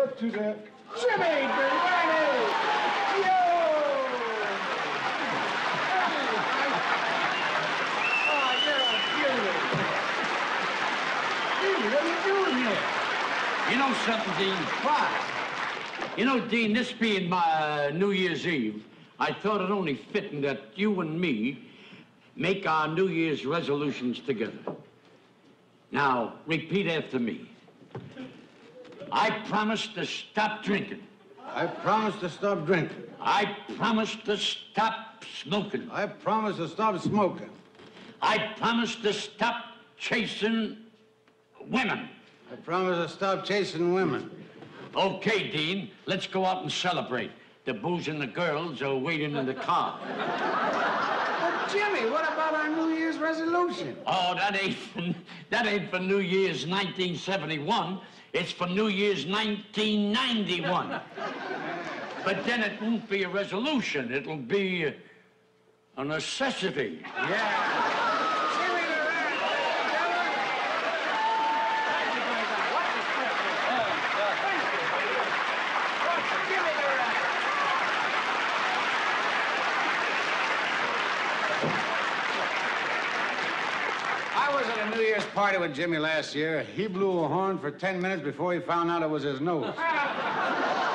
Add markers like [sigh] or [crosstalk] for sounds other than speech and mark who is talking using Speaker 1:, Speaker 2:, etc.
Speaker 1: up to the Jimmy Durante! Yo! Oh, you're a beauty. Jimmy, what are you doing here?
Speaker 2: You know something, Dean?
Speaker 1: What?
Speaker 2: You know, Dean, this being my uh, New Year's Eve, I thought it only fitting that you and me make our New Year's resolutions together. Now, repeat after me. I promise to stop drinking.
Speaker 3: I promise to stop drinking.
Speaker 2: I promise to stop smoking.
Speaker 3: I promise to stop smoking.
Speaker 2: I promise to stop chasing women.
Speaker 3: I promise to stop chasing women.
Speaker 2: Okay, Dean, let's go out and celebrate. The booze and the girls are waiting in the car. [laughs]
Speaker 1: But, Jimmy, what about our New Year's resolution?
Speaker 2: Oh, that ain't for, that ain't for New Year's 1971. It's for New Year's 1991. [laughs] but then it won't be a resolution. It'll be a necessity.
Speaker 1: Yeah. Jimmy Durante!
Speaker 3: I was at a New Year's party with Jimmy last year. He blew a horn for 10 minutes before he found out it was his nose. [laughs]